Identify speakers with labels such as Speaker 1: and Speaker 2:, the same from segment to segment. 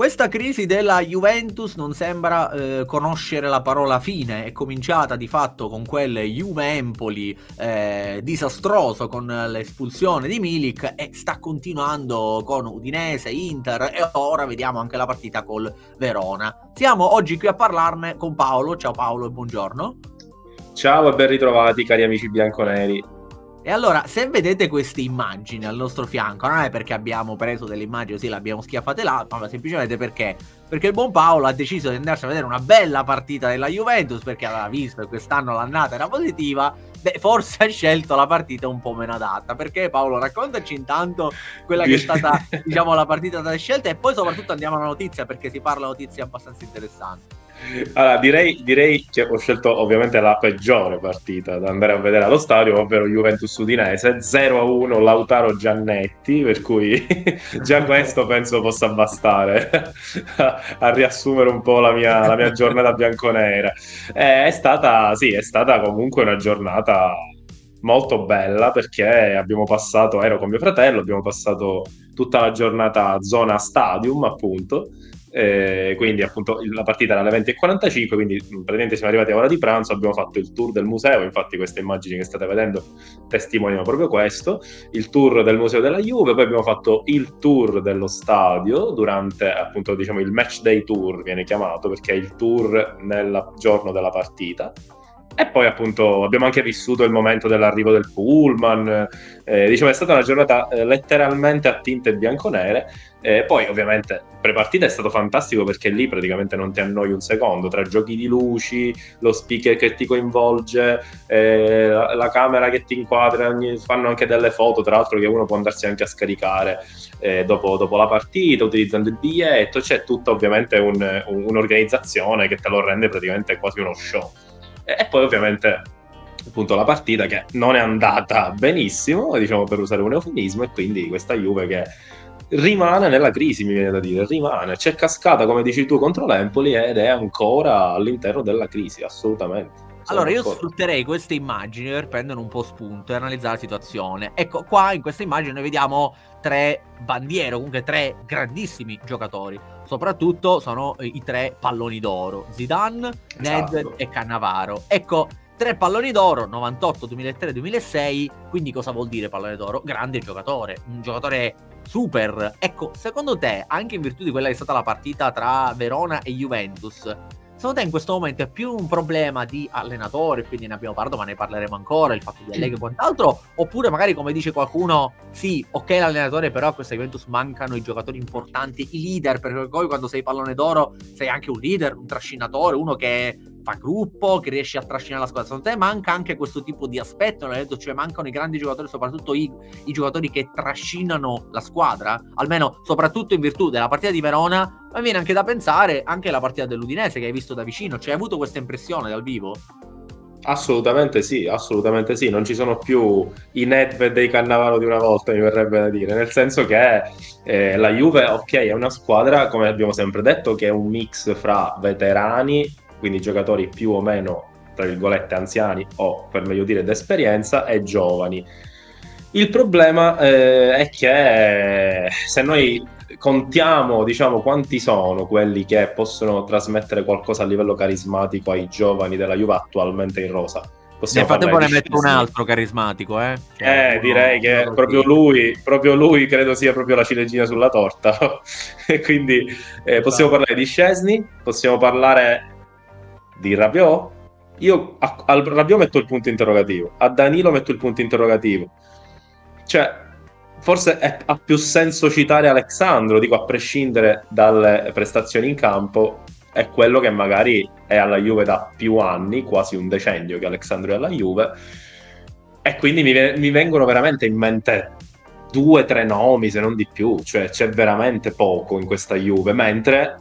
Speaker 1: Questa crisi della Juventus non sembra eh, conoscere la parola fine, è cominciata di fatto con quel Juve-Empoli eh, disastroso con l'espulsione di Milik e sta continuando con Udinese, Inter e ora vediamo anche la partita col Verona. Siamo oggi qui a parlarne con Paolo, ciao Paolo e buongiorno.
Speaker 2: Ciao e ben ritrovati cari amici bianconeri.
Speaker 1: E allora, se vedete queste immagini al nostro fianco, non è perché abbiamo preso delle immagini così le abbiamo schiaffate là, ma semplicemente perché, perché il buon Paolo ha deciso di andarsi a vedere una bella partita della Juventus perché aveva visto che quest'anno l'annata era positiva. Beh, forse ha scelto la partita un po' meno adatta. Perché Paolo, raccontaci intanto quella che è stata, diciamo, la partita da scelta e poi soprattutto andiamo alla notizia perché si parla di notizie abbastanza interessanti.
Speaker 2: Allora, direi, direi, che ho scelto ovviamente la peggiore partita da andare a vedere allo stadio, ovvero Juventus Udinese 0-1 Lautaro Giannetti, per cui già questo penso possa bastare a, a riassumere un po' la mia, la mia giornata bianconera. Eh, è stata, sì, è stata comunque una giornata molto bella perché abbiamo passato, ero con mio fratello, abbiamo passato tutta la giornata zona stadium appunto eh, quindi appunto la partita era alle 20.45 quindi praticamente siamo arrivati a ora di pranzo abbiamo fatto il tour del museo infatti queste immagini che state vedendo testimoniano proprio questo il tour del museo della Juve poi abbiamo fatto il tour dello stadio durante appunto diciamo il match day tour viene chiamato perché è il tour nel giorno della partita e poi appunto abbiamo anche vissuto il momento dell'arrivo del pullman, eh, diciamo è stata una giornata eh, letteralmente a tinte bianconere. E poi ovviamente pre-partita è stato fantastico perché lì praticamente non ti annoi un secondo, tra giochi di luci, lo speaker che ti coinvolge, eh, la, la, camera che ti inquadra, fanno anche delle foto tra l'altro che uno può andarsi anche a scaricare eh, dopo, dopo, la partita utilizzando il biglietto, c'è tutta ovviamente un, un, un'organizzazione che te lo rende praticamente quasi uno show. E poi ovviamente appunto la partita che non è andata benissimo, diciamo per usare un eufemismo, e quindi questa Juve che rimane nella crisi, mi viene da dire, rimane, c'è cascata come dici tu contro l'Empoli ed è ancora all'interno della crisi, assolutamente.
Speaker 1: Allora, io sfrutterei queste immagini per prendere un po' spunto e analizzare la situazione. Ecco, qua in questa immagine noi vediamo tre bandiere, comunque tre grandissimi giocatori. Soprattutto sono i tre palloni d'oro, Zidane, esatto. Ned e Cannavaro. Ecco, tre palloni d'oro, 98, 2003, 2006. Quindi cosa vuol dire pallone d'oro? Grande giocatore, un giocatore super. Ecco, secondo te, anche in virtù di quella che è stata la partita tra Verona e Juventus, Secondo te in questo momento è più un problema di allenatore, quindi ne abbiamo parlato, ma ne parleremo ancora, il fatto di Allegri e quant'altro, oppure magari come dice qualcuno, sì, ok l'allenatore, però a questa Juventus mancano i giocatori importanti, i leader, perché poi quando sei pallone d'oro sei anche un leader, un trascinatore, uno che fa gruppo, che riesce a trascinare la squadra. Secondo te manca anche questo tipo di aspetto, detto, cioè mancano i grandi giocatori, soprattutto i, i, giocatori che trascinano la squadra, almeno soprattutto in virtù della partita di Verona, ma viene anche da pensare anche alla partita dell'Udinese che hai visto da vicino, cioè hai avuto questa impressione dal vivo?
Speaker 2: Assolutamente sì, assolutamente sì, non ci sono più i Nedved dei Cannavaro di una volta, mi verrebbe da dire, nel senso che eh, la Juve, ok, è una squadra, come abbiamo sempre detto, che è un mix fra veterani quindi giocatori più o meno, tra virgolette, anziani o per meglio dire d'esperienza, e giovani. Il problema eh, è che se noi contiamo, diciamo, quanti sono quelli che possono trasmettere qualcosa a livello carismatico ai giovani della Juve attualmente in rosa.
Speaker 1: Possiamo Nel frattempo ne metto un altro carismatico, eh?
Speaker 2: Cioè, eh, direi che proprio lui, proprio lui credo sia proprio la ciliegina sulla torta. e quindi eh, possiamo esatto. parlare di Scesni, possiamo parlare di Rabiot, io a, al Rabiot metto il punto interrogativo, a Danilo metto il punto interrogativo. Cioè, forse è, ha più senso citare Alexandro, dico a prescindere dalle prestazioni in campo, è quello che magari è alla Juve da più anni, quasi un decennio che Alexandro è alla Juve. E quindi mi, mi vengono veramente in mente due, tre nomi, se non di più, cioè c'è veramente poco in questa Juve, mentre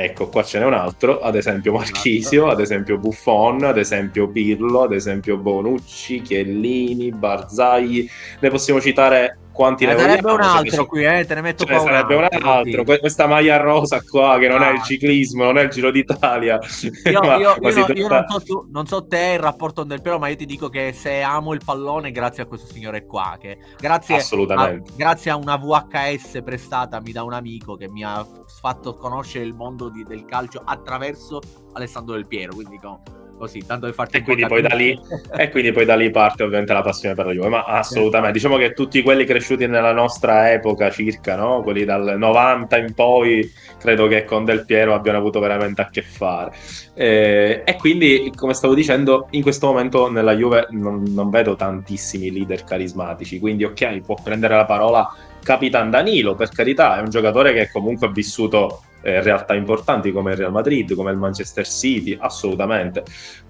Speaker 2: Ecco, qua ce n'è un altro, ad esempio Marchisio, ad esempio Buffon, ad esempio Pirlo, ad esempio Bonucci, Chiellini, Barzagli. Ne possiamo citare quanti ne
Speaker 1: sarebbe un altro qui, eh, te ne metto
Speaker 2: ne sarebbe un altro. Sì. Questa maglia rosa qua, che non ah. è il ciclismo, non è il Giro d'Italia.
Speaker 1: Io, ma, io, ma io, no, io non, so tu, non, so te il rapporto del Piero, ma io ti dico che se amo il pallone, grazie a questo signore qua, che grazie,
Speaker 2: Assolutamente.
Speaker 1: A, grazie a una VHS prestata da un amico che mi ha fatto conoscere il mondo di, del calcio attraverso Alessandro Del Piero. Quindi no, così, tanto per farti
Speaker 2: e quindi, poi da lì, e quindi poi da lì parte ovviamente la passione per la Juve, ma assolutamente, diciamo che tutti quelli cresciuti nella nostra epoca circa, no? quelli dal 90 in poi, credo che con Del Piero abbiano avuto veramente a che fare. Eh, e quindi, come stavo dicendo, in questo momento nella Juve non, non vedo tantissimi leader carismatici, quindi ok, può prendere la parola Capitan Danilo, per carità, è un giocatore che comunque ha vissuto eh, realtà importanti come il Real Madrid, come il Manchester City, assolutamente.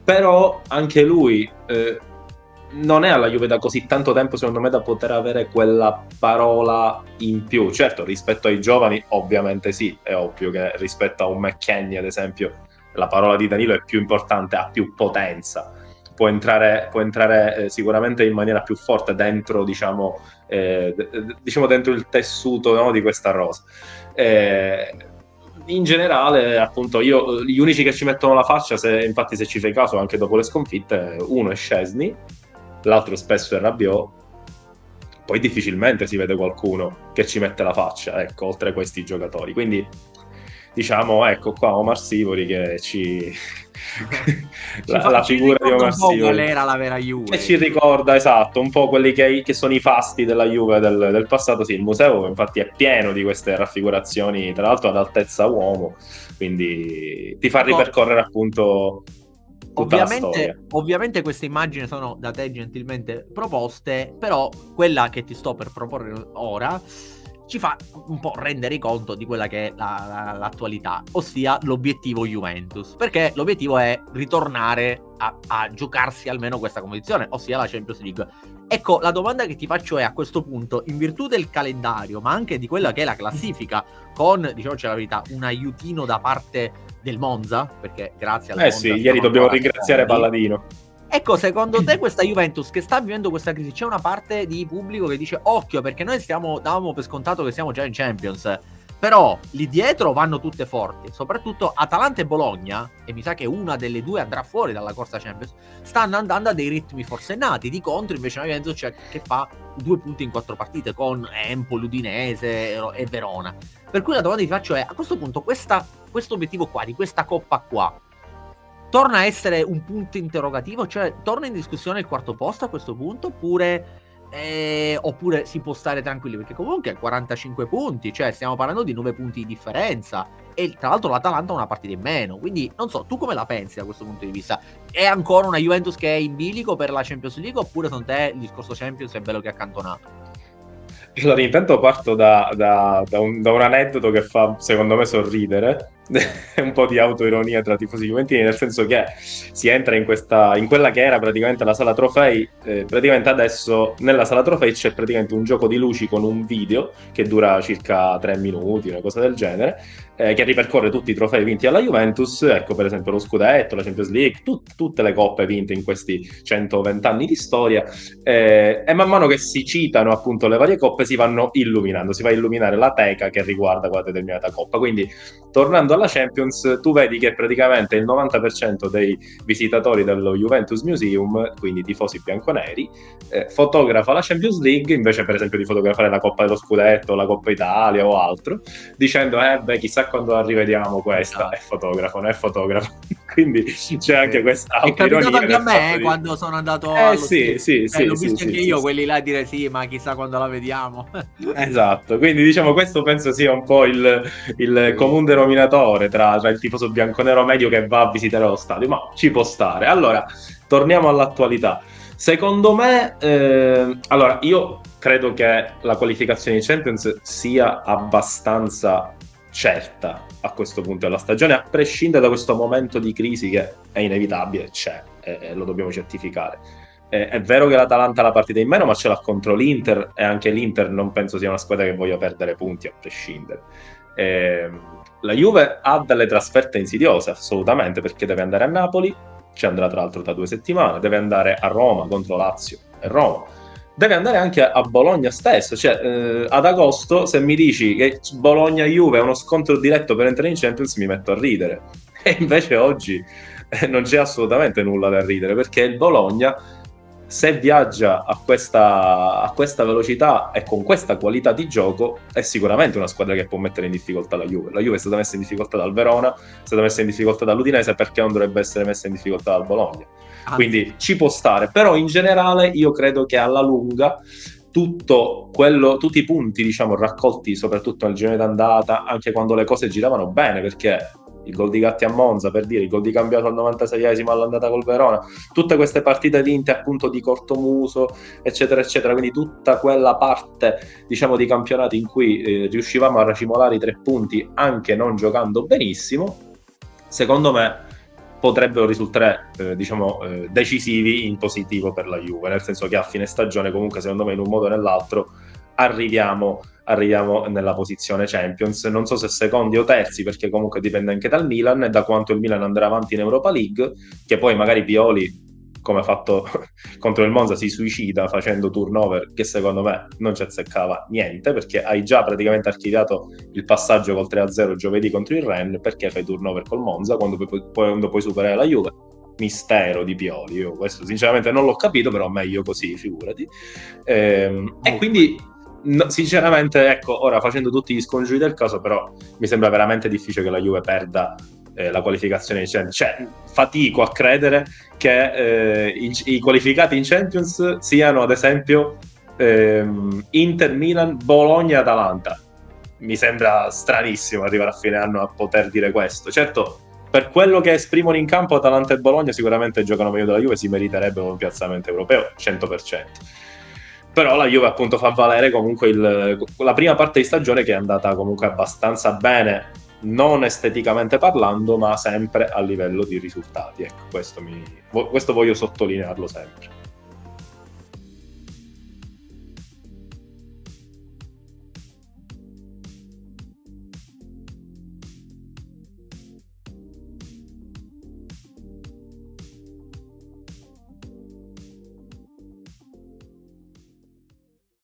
Speaker 2: Però anche lui eh, non è alla Juve da così tanto tempo, secondo me, da poter avere quella parola in più. Certo, rispetto ai giovani, ovviamente sì, è ovvio che rispetto a un McKenny, ad esempio, la parola di Danilo è più importante, ha più potenza. Può entrare, può entrare eh, sicuramente in maniera più forte dentro, diciamo, eh, d- diciamo dentro il tessuto no, di questa rosa. Eh, in generale, appunto, io gli unici che ci mettono la faccia, se, infatti, se ci fai caso anche dopo le sconfitte, uno è Scesni, l'altro spesso è Rabiot. Poi difficilmente si vede qualcuno che ci mette la faccia, ecco, oltre a questi giocatori. Quindi diciamo, ecco qua Omar Sivori che ci...
Speaker 1: la, la figura di Omar Sivori. qual era la vera Juve.
Speaker 2: Che ci ricorda, esatto, un po' quelli che, che sono i fasti della Juve del, del, passato. Sì, il museo infatti è pieno di queste raffigurazioni, tra l'altro ad altezza uomo, quindi ti fa ripercorrere appunto...
Speaker 1: Ovviamente, ovviamente, queste immagini sono da te gentilmente proposte, però quella che ti sto per proporre ora ci fa un po' rendere conto di quella che è la, la, l'attualità, ossia l'obiettivo Juventus, perché l'obiettivo è ritornare a, a, giocarsi almeno questa competizione, ossia la Champions League. Ecco, la domanda che ti faccio è a questo punto, in virtù del calendario, ma anche di quella che è la classifica, con, diciamoci la verità, un aiutino da parte del Monza, perché grazie al
Speaker 2: Eh
Speaker 1: Monza
Speaker 2: sì, ieri dobbiamo ringraziare Palladino.
Speaker 1: Ecco, secondo te questa Juventus che sta vivendo questa crisi, c'è una parte di pubblico che dice occhio perché noi stiamo, davamo per scontato che siamo già in Champions, però lì dietro vanno tutte forti, soprattutto Atalanta e Bologna, e mi sa che una delle due andrà fuori dalla corsa Champions, stanno andando a dei ritmi forsennati, di contro invece la Juventus c'è che fa due punti in quattro partite con Empoli, Udinese e Verona. Per cui la domanda che ti faccio è, a questo punto questo obiettivo qua, di questa coppa qua, torna a essere un punto interrogativo? Cioè, torna in discussione il quarto posto a questo punto? Oppure, eh, oppure si può stare tranquilli? Perché comunque 45 punti, cioè stiamo parlando di 9 punti di differenza. E tra l'altro l'Atalanta ha una partita in meno. Quindi non so, tu come la pensi da questo punto di vista? È ancora una Juventus che è in bilico per la Champions League? Oppure secondo te il discorso Champions è bello che è accantonato?
Speaker 2: Allora, intanto parto da, da, da, un, da un aneddoto che fa secondo me sorridere un po' di autoironia tra tifosi juventini, nel senso che si entra in, questa, in quella che era praticamente la sala trofei, eh, praticamente adesso nella sala trofei c'è praticamente un gioco di luci con un video che dura circa tre minuti, una cosa del genere, eh, che ripercorre tutti i trofei vinti alla Juventus, ecco per esempio lo scudetto, la Champions League, tut- tutte le coppe vinte in questi 120 anni di storia, eh, e man mano che si citano appunto le varie coppe si vanno illuminando, si va a illuminare la teca che riguarda quella determinata coppa, quindi tornando alla Champions, tu vedi che praticamente il 90% dei visitatori dello Juventus Museum, quindi tifosi bianconeri, eh, fotografa la Champions League invece, per esempio, di fotografare la Coppa dello Scudetto, la Coppa Italia o altro, dicendo, eh, beh, chissà quando la rivediamo questa, è fotografo, non è fotografo. Quindi c'è anche questa
Speaker 1: È capitato anche a me di... quando sono andato
Speaker 2: eh, sì, sì,
Speaker 1: eh,
Speaker 2: sì,
Speaker 1: l'ho
Speaker 2: sì,
Speaker 1: visto
Speaker 2: sì,
Speaker 1: anche
Speaker 2: sì,
Speaker 1: io,
Speaker 2: sì.
Speaker 1: quelli là a dire sì, ma chissà quando la vediamo.
Speaker 2: esatto, quindi diciamo questo penso sia un po' il, il comune denominatore tra, tra il tifoso bianconero medio che va a visitare lo stadio, ma ci può stare. Allora, torniamo all'attualità. Secondo me, eh, allora io credo che la qualificazione di Champions sia abbastanza certa a questo punto della stagione, a prescindere da questo momento di crisi che è inevitabile, c'è e, e lo dobbiamo certificare. Eh, è vero che l'Atalanta ha la partita in meno, ma ce l'ha contro l'Inter e anche l'Inter non penso sia una squadra che voglia perdere punti a prescindere. Eh, la Juve ha delle trasferte insidiose, assolutamente, perché deve andare a Napoli, ci andrà tra l'altro tra due settimane, deve andare a Roma contro Lazio e Roma, deve andare anche a Bologna stesso. Cioè, eh, ad agosto, se mi dici che Bologna-Juve è uno scontro diretto per entrare in Champions, mi metto a ridere. E invece oggi eh, non c'è assolutamente nulla da ridere perché il Bologna se viaggia a questa, a questa, velocità e con questa qualità di gioco, è sicuramente una squadra che può mettere in difficoltà la Juve. La Juve è stata messa in difficoltà dal Verona, è stata messa in difficoltà dall'Udinese, perché non dovrebbe essere messa in difficoltà dal Bologna? Quindi ci può stare, però in generale io credo che alla lunga tutto quello, tutti i punti diciamo, raccolti soprattutto nel girone d'andata, anche quando le cose giravano bene, perché il gol di Gatti a Monza per dire, il gol di cambiato al 96esimo all'andata col Verona, tutte queste partite vinte appunto di cortomuso, eccetera, eccetera. Quindi tutta quella parte, diciamo, di campionati in cui eh, riuscivamo a racimolare i tre punti anche non giocando benissimo, secondo me potrebbero risultare eh, diciamo eh, decisivi in positivo per la Juve nel senso che a fine stagione comunque secondo me in un modo o nell'altro arriviamo arriviamo nella posizione Champions. Non so se secondi o terzi, perché comunque dipende anche dal Milan e da quanto il Milan andrà avanti in Europa League, che poi magari Pioli, come ha fatto contro il Monza, si suicida facendo turnover, che secondo me non ci azzeccava niente, perché hai già praticamente archiviato il passaggio col 3-0 giovedì contro il Ren, perché fai turnover col Monza quando puoi, quando puoi superare la Juve mistero di Pioli. Io questo sinceramente non l'ho capito, però meglio così, figurati. Ehm, e quindi No, sinceramente, ecco, ora facendo tutti gli scongiuri del caso, però mi sembra veramente difficile che la Juve perda eh, la qualificazione in Champions. Cioè, fatico a credere che eh, i, i, qualificati in Champions siano, ad esempio, ehm, Inter, Milan, Bologna, Atalanta. Mi sembra stranissimo arrivare a fine anno a poter dire questo. Certo, per quello che esprimono in campo Atalanta e Bologna, sicuramente giocano meglio della Juve, si meriterebbero un piazzamento europeo 100% però la Juve appunto fa valere comunque il, la prima parte di stagione che è andata comunque abbastanza bene non esteticamente parlando ma sempre a livello di risultati. Ecco questo, mi, questo voglio sottolinearlo sempre